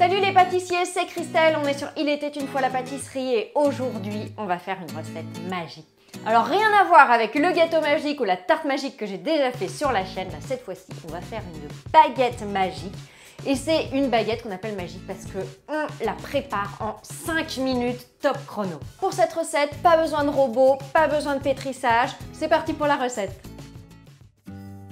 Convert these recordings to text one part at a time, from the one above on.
Salut les pâtissiers, c'est Christelle, on est sur Il était une fois la pâtisserie et aujourd'hui on va faire une recette magique. Alors rien à voir avec le gâteau magique ou la tarte magique que j'ai déjà fait sur la chaîne, cette fois-ci on va faire une baguette magique. Et c'est une baguette qu'on appelle magique parce que on la prépare en 5 minutes top chrono. Pour cette recette, pas besoin de robot, pas besoin de pétrissage. C'est parti pour la recette.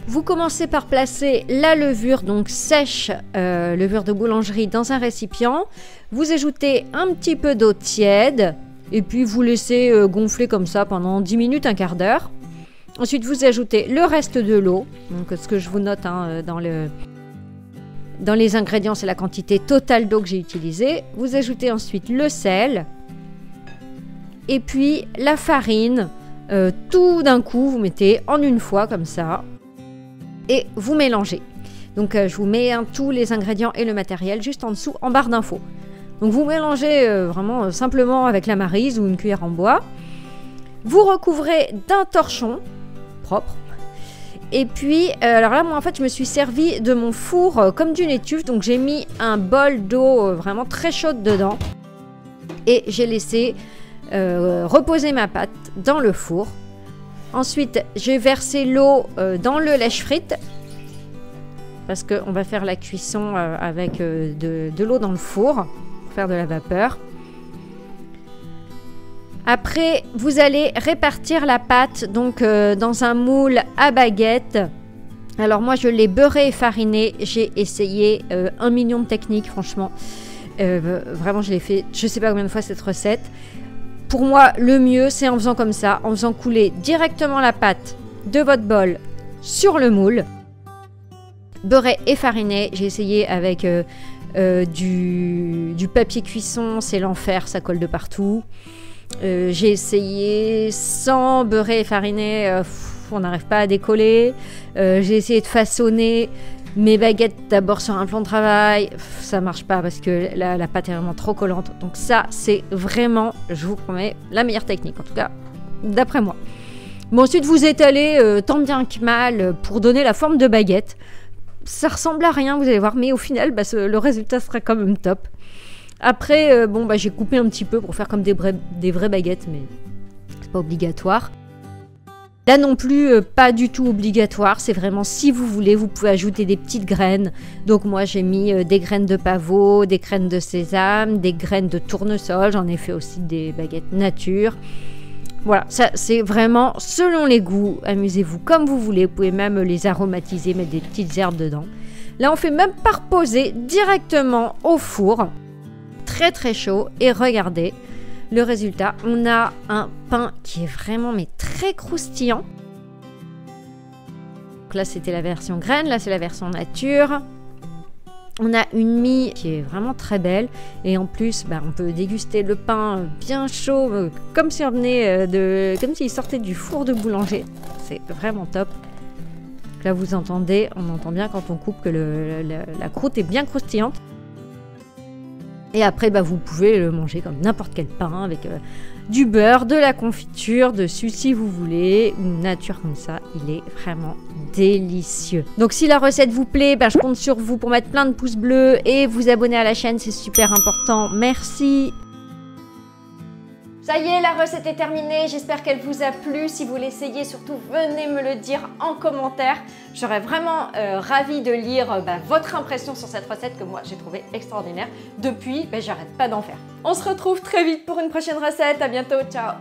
Vous commencez par placer la levure, donc sèche, euh, levure de boulangerie, dans un récipient. Vous ajoutez un petit peu d'eau tiède et puis vous laissez euh, gonfler comme ça pendant 10 minutes, un quart d'heure. Ensuite, vous ajoutez le reste de l'eau, donc ce que je vous note hein, euh, dans, le, dans les ingrédients, c'est la quantité totale d'eau que j'ai utilisée. Vous ajoutez ensuite le sel et puis la farine. tout d'un coup, vous mettez en une fois comme ça et vous mélangez. Donc euh, je vous mets tous les ingrédients et le matériel juste en dessous en barre d'infos. Donc vous mélangez euh, vraiment euh, simplement avec la marise ou une cuillère en bois. Vous recouvrez d'un torchon propre. Et puis, alors là, moi, en fait, je me suis servi de mon four comme d'une étuve. Donc, j'ai mis un bol d'eau vraiment très chaude dedans. Et j'ai laissé reposer ma pâte dans le four Ensuite, j'ai versé l'eau euh, dans le lèche-frite parce qu'on va faire la cuisson euh, avec euh, de, l'eau dans le four pour faire de la vapeur. Après, vous allez répartir la pâte donc dans un moule à baguette. Alors moi, je l'ai beurré et fariné. J'ai essayé un million de techniques, franchement. vraiment, je l'ai fait, je ne sais pas combien de fois cette recette. Pour moi, le mieux, c'est en faisant comme ça, en faisant couler directement la pâte de votre bol sur le moule. Beurré et fariné, j'ai essayé avec euh, euh, du, papier cuisson, c'est l'enfer, ça colle de partout. Euh, j'ai essayé sans beurré et fariné, on n'arrive pas à décoller. j'ai essayé de façonner mes baguettes d'abord sur un plan de travail, ça marche pas parce que la, pâte est vraiment trop collante. Donc ça, c'est vraiment, je vous promets, la meilleure technique, en tout cas, d'après moi. Bon, ensuite, vous étalez euh, tant bien que mal pour donner la forme de baguette. Ça ressemble à rien, vous allez voir, mais au final, bah, le résultat sera quand même top. Après, euh, bon, bah, j'ai coupé un petit peu pour faire comme des vraies baguettes, mais c'est pas obligatoire. Là non plus, euh, pas du tout obligatoire. C'est vraiment si vous voulez, vous pouvez ajouter des petites graines. Donc moi j'ai mis euh, des graines de pavot, des graines de sésame, des graines de tournesol. J'en ai fait aussi des baguettes nature. Voilà, ça c'est vraiment selon les goûts. Amusez-vous comme vous voulez. Vous pouvez même les aromatiser, mettre des petites herbes dedans. Là on fait même pas reposer directement au four. Très très chaud. Et regardez, le résultat, on a un pain qui est vraiment mais très croustillant. Donc là, c'était la version graine, là, c'est la version nature. On a une mie qui est vraiment très belle et en plus, bah, on peut déguster le pain bien chaud, euh, comme si venait euh, de, comme s'il sortait du four de boulanger. C'est vraiment top. là, vous entendez, on entend bien quand on coupe que la croûte est bien croustillante. Et après, bah, vous pouvez le manger comme n'importe quel pain avec euh, du beurre, de la confiture, dessus si vous voulez, ou nature comme ça. Il est vraiment délicieux. Donc si la recette vous plaît, bah, je compte sur vous pour mettre plein de pouces bleus et vous abonner à la chaîne, c'est super important. Merci. Ça y est, la recette est terminée. J'espère qu'elle vous a plu. Si vous l'essayez, surtout venez me le dire en commentaire. J'aurais vraiment euh, ravie de lire euh, bah, votre impression sur cette recette que moi j'ai trouvé extraordinaire. Depuis, bah, j'arrête pas d'en faire. On se retrouve très vite pour une prochaine recette. À bientôt. Ciao